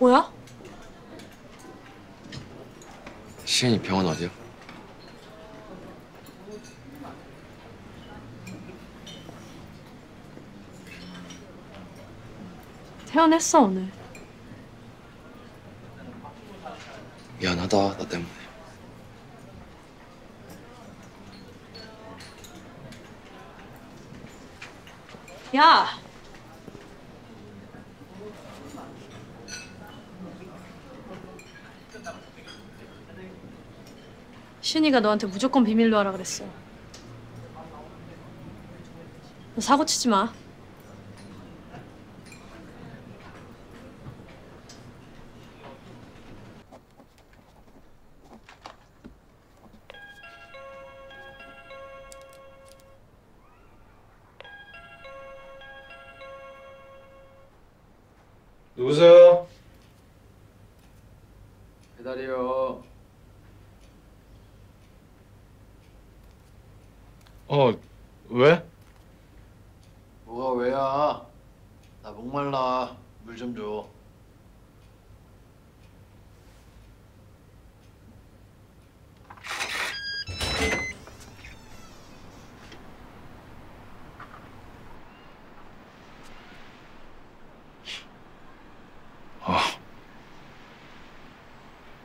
뭐야? 시은이 병원 어디야? 퇴원했어 오늘. 미안하다 나 때문에 야. 신이가 너한테 무조건 비밀로 하라 그랬어. 너 사고 치지 마. 누구세요? 배달이요 어, 왜? 뭐가 왜야? 나 목말라. 물 좀 줘.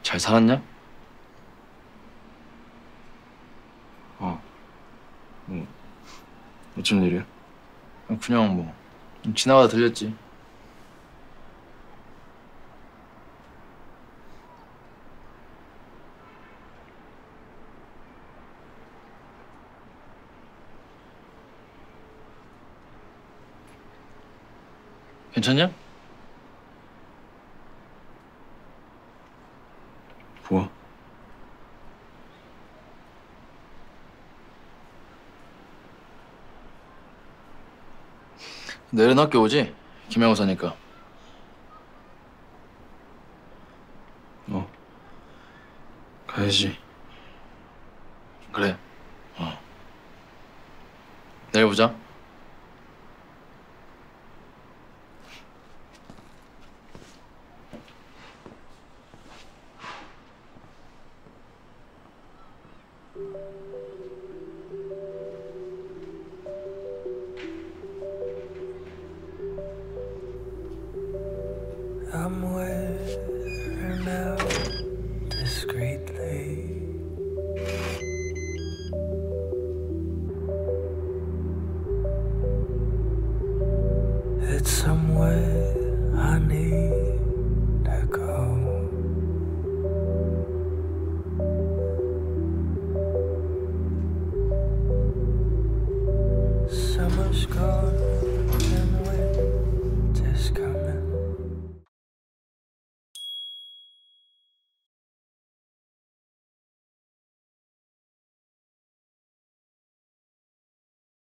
잘 살았냐? 어. 뭐, 어쩐 일이야? 그냥 뭐 지나가다 들렸지. 괜찮냐? 뭐? 내일은 학교 오지? 김영호 사니까. 어. 가야지. 그래. 어. 내일 보자. somewhere now, discreetly. It's somewhere.